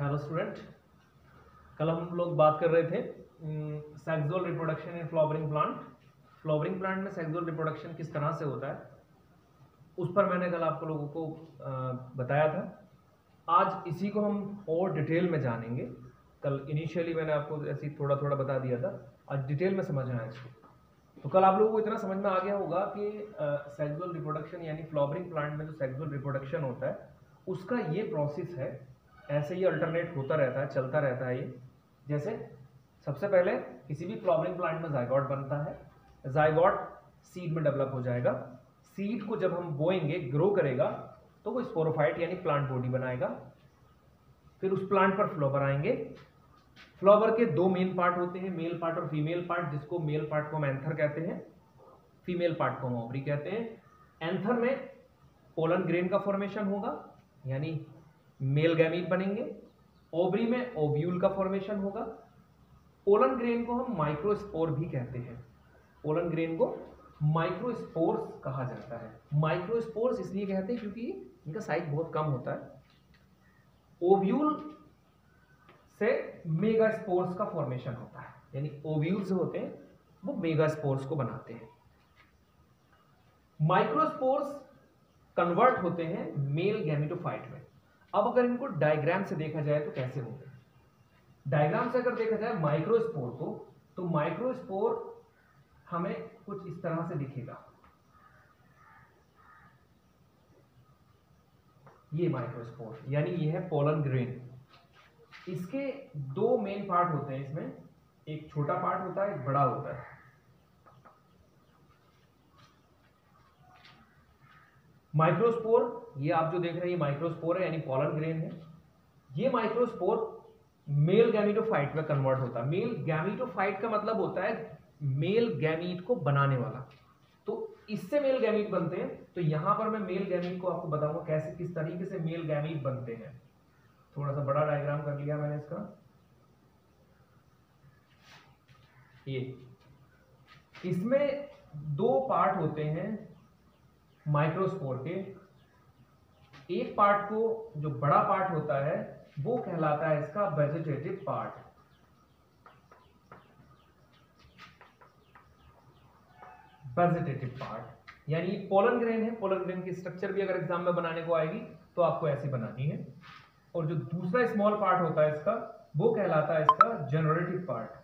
Hello student कल हम लोग बात कर रहे थे sexual reproduction in flowering plant flowering plant में सेक्सुअल रिप्रोडक्शन किस तरह से होता है? उस पर मैंने कल आपको लोगों को बताया था। आज इसी को हम और डिटेल में जानेंगे। कल इनिशियली मैंने आपको ऐसे थोड़ा थोड़ा बता दिया था। आज डिटेल में समझना है इसको। तो कल आप लोगों को इतना समझ में आ गया होगा कि सेक्सुअल रिप्रोडक्शन यानी फ्लावरिंग प्लांट में जो सेक्सुअल रिप्रोडक्शन होता है, उसका ये प्रोसेस है ऐसे ही अल्टरनेट होता रहता है, चलता रहता है ये। जैसे सबसे पहले किसी भी फ्लावरिंग प्लांट में जायगॉट बनता है जायगॉट सीड में डेवलप हो जाएगा। सीड को जब हम बोएँगे ग्रो करेगा तो वो स्पोरोफाइट यानी प्लांट बॉडी बनाएगा। फिर उस प्लांट पर फ्लावर आएँगे। फ्लावर के दो मेन पार्ट होते हैं मेल पार्ट और फीमेल पार्ट जिसको मेल पार्ट को हम एंथर कहते हैं। फीमेल पार्ट को हम ओवरी कहते हैं। एंथर में पोलन ग्रेन का फॉर्मेशन होगा, यानी मेल गैमीट बनेंगे ओबरी में ओव्यूल का फॉर्मेशन होगा। पोलन ग्रेन को हम माइक्रोस्पोर भी कहते हैं। पोलन ग्रेन को माइक्रोस्पोर्स कहा जाता है। माइक्रोस्पोर्स इसलिए कहते हैं क्योंकि इनका साइज़ बहुत कम होता है। ओव्यूल से मेगा स्पोर्स का फॉर्मेशन होता है। यानी ओव्यूल्स होते हैं, वो मेगा स्पोर्स को बनाते हैं। माइक्रोस्पोर्स कन्वर्ट होते हैं मेल गैमिटोफाइट में। अब अगर इनको डायग्राम से देखा जाए तो कैसे होंगे? डायग्राम से अगर देखा जाए माइक्रोस्पोर को तो माइक्रोस्पोर हमें कुछ इस तरह से दिखेगा। ये माइक्रोस्पोर यानी ये है पोलन ग्रेन इसके दो मेन पार्ट होते हैं इसमें। एक छोटा पार्ट होता है, एक बड़ा होता है। माइक्रोस्पोर, ये आप जो देख रहे हैं, ये माइक्रोस्पोर है, यानी पॉलन ग्रेन है। ये माइक्रोस्पोर मेल गैमिटोफाइट में कन्वर्ट होता है। मेल गैमिटोफाइट का मतलब होता है मेल गैमीट को बनाने वाला। तो इससे मेल गैमीट बनते हैं। तो यहाँ पर मैं मेल गैमीट को आपको बताऊँगा कैसे, किस तरीके से मेल गैमीट बनते हैं। थोड़ा सा बड़ा डायग्राम कर लिया मैंने इसका। ये। इसमें दो पार्ट होते हैं। माइक्रोस्पोर के, एक पार्ट को जो बड़ा पार्ट होता है, वो कहलाता है इसका वेजिटेटिव पार्ट वेजिटेटिव पार्ट यानी पोलन ग्रेन है पोलन ग्रेन की स्ट्रक्चर भी अगर एग्ज़ाम में बनाने को आएगी तो आपको ऐसी बनानी है. और जो दूसरा स्मॉल पार्ट होता है इसका, वो कहलाता है इसका जनरेटिव पार्ट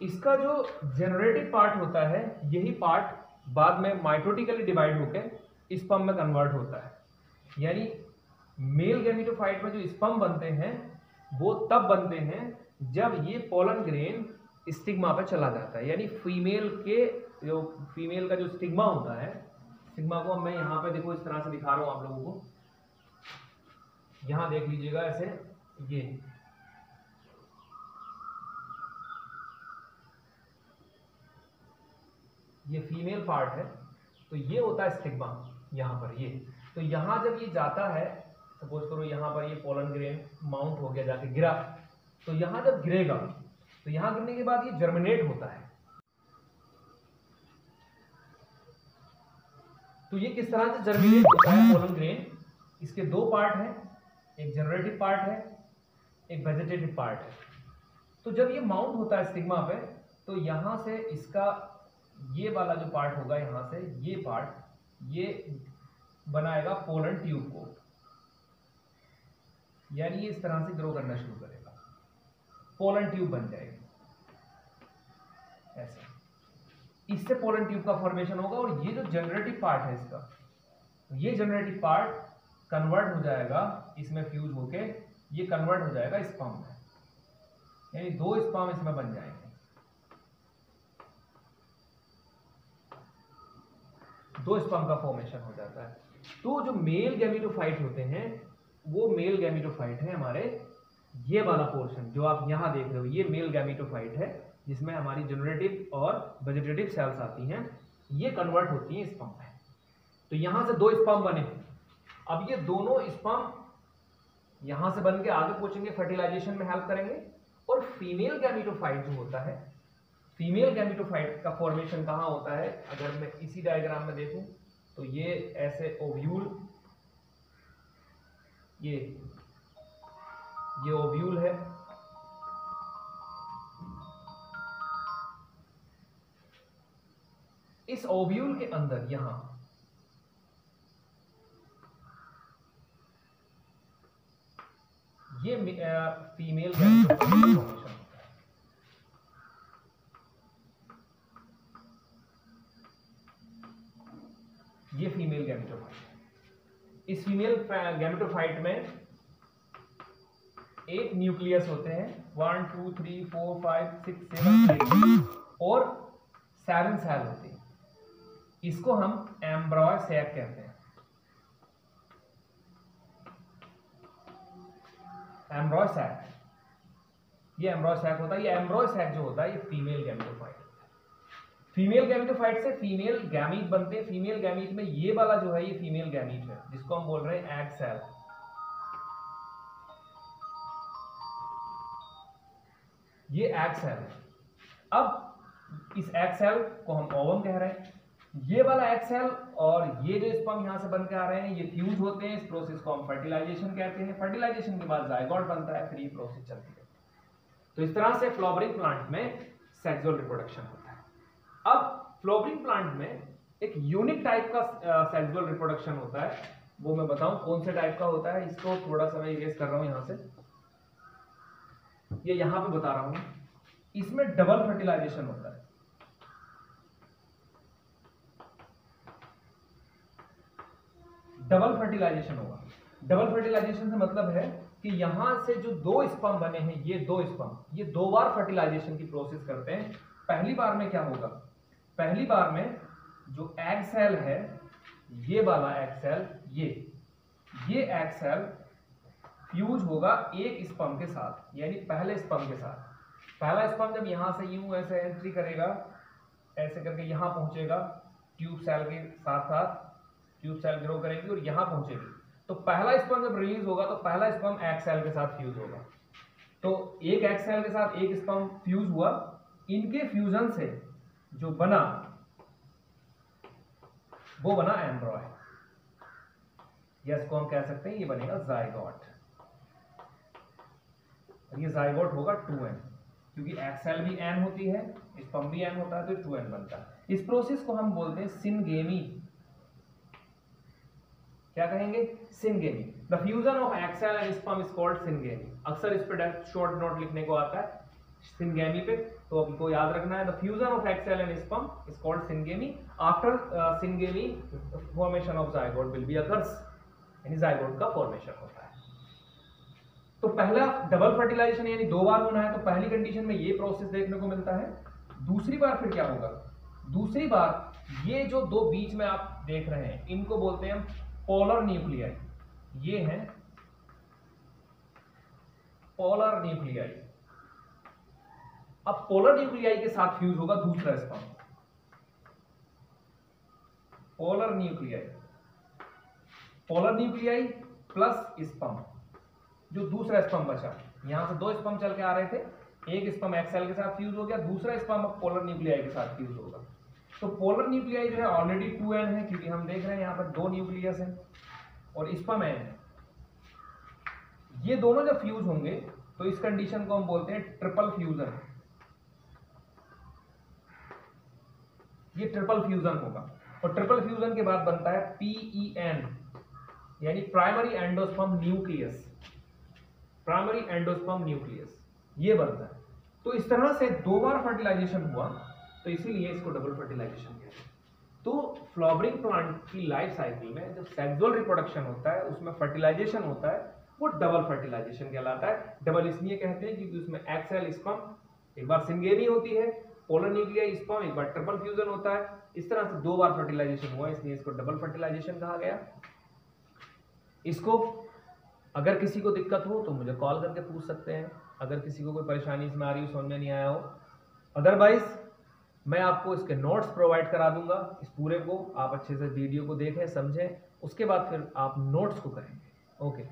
इसका जो जनरेटिव पार्ट होता है, यही पार्ट बाद में माइटोटिकली डिवाइड होकर स्पम में कन्वर्ट होता है। यानी मेल गैमिटोफाइट में जो स्पम बनते हैं, वो तब बनते हैं जब ये पोलन ग्रेन स्टिग्मा पे चला जाता है। यानी फीमेल के जो फीमेल का जो स्टिग्मा होता है स्टिग्मा को मैं यहाँ पे देखो इस तरह से दिखा रहा हूँ आप लोगों को। यहाँ देख लीजिएगा ऐसे, ये। ये फीमेल पार्ट है तो ये होता है स्टिग्मा यहाँ पर, ये। तो यहाँ जब ये जाता है सपोज़ करो यहाँ पर ये पोलन ग्रेन माउंट हो गया, जाके गिरा। तो यहाँ जब गिरेगा तो यहाँ गिरने के बाद ये जर्मिनेट होता है। तो ये किस तरह से जर्मिनेट होता है पोलन ग्रेन इसके दो पार्ट हैं, एक जनरेटिव पार्ट है, एक वेजिटेटिव पार्ट है। तो जब ये माउंट होता है स्टिग्मा पे तो यहाँ से इसका ये वाला जो पार्ट होगा यहाँ से, ये पार्ट ये बनाएगा पोलन ट्यूब को। यानी ये इस तरह से ग्रो करना शुरू करेगा। पोलन ट्यूब बन जाएगी। ऐसा। इससे पोलन ट्यूब का फॉर्मेशन होगा और ये जो जनरेटिव पार्ट है इसका तो ये जनरेटिव पार्ट कन्वर्ट हो जाएगा, इसमें फ्यूज होके ये कन्वर्ट हो जाएगा स्पम में। यानी दो स्पम इसमें बन जाएँगे। दो स्पम का फॉर्मेशन हो जाता है। तो जो मेल गैमिटोफाइट होते हैं, वो मेल गैमिटोफाइट है हमारे ये वाला पोर्शन जो आप यहाँ देख रहे हो, ये मेल गैमिटोफाइट है, जिसमें हमारी जनरेटिव और वेजिटेटिव सेल्स आती हैं, ये कन्वर्ट होती हैं स्पम में। तो यहाँ से दो स्पम बने। अब ये दोनों स्पम यहाँ से बन के आगे पहुँचेंगे फर्टिलाइजेशन में हेल्प करेंगे, और फीमेल गैमिटोफाइट जो होता है फीमेल गैमिटोफाइट का फॉर्मेशन कहाँ होता है? अगर मैं इसी डायग्राम में देखूँ तो ये ऐसे ओव्यूल ये ये ओव्यूल है। इस ओव्यूल के अंदर यहाँ, ये फीमेल फॉर्मेशन होता है ये फीमेल गैमेटोफाइट इस फीमेल गैमेटोफाइट में एट न्यूक्लियस होते हैं। One two three four five six seven और सेवन सेल होते हैं। इसको हम एम्ब्रॉय सैक कहते हैं। एम्ब्रॉय सैक ये एम्ब्रॉय सैक होता है। ये एम्ब्रॉय सैक जो होता है, ये फीमेल गैमेटोफाइट फीमेल गैमेटोफाइट से फीमेल गैमीट बनते हैं। फीमेल गैमीट में ये वाला जो है, ये फीमेल गैमीट है, जिसको हम बोल रहे हैं एग सेल। ये एग सेल अब इस एग सेल को हम ओवम कह रहे हैं। ये वाला एक्सेल और ये जो स्पर्म यहाँ से बन के आ रहे हैं, ये फ्यूज होते हैं। इस प्रोसेस को हम फर्टिलाइजेशन कहते हैं। फर्टिलाइजेशन के बाद जायगॉट बनता है, फिर ये प्रोसेस चलती है। तो इस तरह से फ्लोवरिंग प्लांट में सेक्सुअल रिप्रोडक्शन होता है। अब फ्लोवरिंग प्लांट में एक यूनिक टाइप का सेक्सुअल रिप्रोडक्शन होता है। वो मैं बताऊँ कौन से टाइप का होता है, इसको थोड़ा सा मैं इरेज कर रहा हूँ यहाँ से। ये यह यहाँ पे बता रहा हूँ। इसमें डबल फर्टिलाइजेशन होता है। डबल फर्टिलाइजेशन होगा। डबल फर्टिलाइजेशन से मतलब है कि यहाँ से जो दो स्पम बने हैं, ये दो स्पम ये दो बार फर्टिलाइजेशन की प्रोसेस करते हैं। पहली बार में क्या होगा? पहली बार में जो एग सेल है, ये वाला एग सेल ये ये एग सेल फ्यूज होगा एक स्पम के साथ, यानी पहले स्पम के साथ। पहला स्पम जब यहाँ से यू ऐसे एंट्री करेगा, ऐसे करके यहाँ पहुंचेगा ट्यूब सेल के साथ साथ ट्यूब सेल ग्रो करेगी और यहाँ पहुंचेगी। तो पहला स्पम जब रिलीज़ होगा तो पहला स्पम एक्स सेल के साथ फ्यूज होगा। तो एक एक्स सेल के साथ एक स्पम फ्यूज हुआ। इनके फ्यूजन से जो बना, वो बना एम्ब्रॉय या इसको हम कह सकते हैं ये बनेगा जाइगॉट ये जाइगॉट होगा टू एन क्योंकि एक्सेल भी एन होती है स्पर्म भी एन होता है तो टू एन बनता है. इस प्रोसेस को हम बोलते हैं सिनगेमी क्या कहेंगे? Syngamy the fusion of egg cell and sperm is called syngamy अक्सर इस पे शॉर्ट नोट लिखने को आता है. सिनगेमी पे। तो आपको याद रखना है। The fusion of egg cell and sperm is called syngamy after syngamy formation of zygote will be occurs यानी जायगोट का फॉर्मेशन होता है। तो पहला डबल फर्टिलाइजेशन यानी दो बार होना है तो पहली कंडीशन में ये प्रोसेस देखने को मिलता है। दूसरी बार फिर क्या होगा? दूसरी बार ये जो दो बीच में आप देख रहे हैं, इनको बोलते हैं पोलर न्यूक्लियाई ये है पोलर न्यूक्लियाई अब पोलर न्यूक्लियाई के साथ फ्यूज होगा दूसरा sperm polar nuclei polar nuclei plus sperm जो दूसरा स्पर्म बचा। यहाँ से दो स्पर्म चल के आ रहे थे। एक स्पर्म एक्सेल के साथ फ्यूज हो गया, दूसरा स्पर्म पोलर न्यूक्लियाई के साथ फ्यूज होगा। तो पोलर न्यूक्लियाई जो है ऑलरेडी टू एन है, क्योंकि हम देख रहे हैं यहाँ पर दो न्यूक्लियस है और स्पम एन है। ये दोनों जब फ्यूज होंगे तो इस कंडीशन को हम बोलते हैं ट्रिपल फ्यूजन ये ट्रिपल फ्यूजन होगा। और ट्रिपल फ्यूजन के बाद बनता है पीई एन e यानी primary endosperm nucleus primary endosperm nucleus ये बनता है। तो इस तरह से दो बार फर्टिलाइजेशन हुआ तो इसीलिए इसको डबल फर्टिलाइजेशन हैं। तो फ्लावरिंग प्लांट की लाइफ साइकिल में जब सेक्सुअल रिप्रोडक्शन होता है, उसमें फर्टिलाइजेशन होता है, वो डबल फर्टिलाइजेशन कहलाता है। डबल इसलिए कहते हैं क्योंकि उसमें एक्सेल स्पम एक बार सिंगेरी होती है पोलर न्यूक्लिया स्पम एक बार ट्रिपल फ्यूजन होता है। इस तरह से दो बार फर्टिलाइजेशन हुआ, इसलिए इसको डबल फर्टिलाइजेशन कहा गया। इसको अगर किसी को दिक्कत हो तो मुझे कॉल करके पूछ सकते हैं। अगर किसी को कोई परेशानी इसमें आ रही हो, समझ में नहीं आया हो। अदरवाइज़ मैं आपको इसके नोट्स प्रोवाइड करा दूँगा। इस पूरे को आप अच्छे से वीडियो को देखें, समझें। उसके बाद फिर आप नोट्स को करेंगे। ओके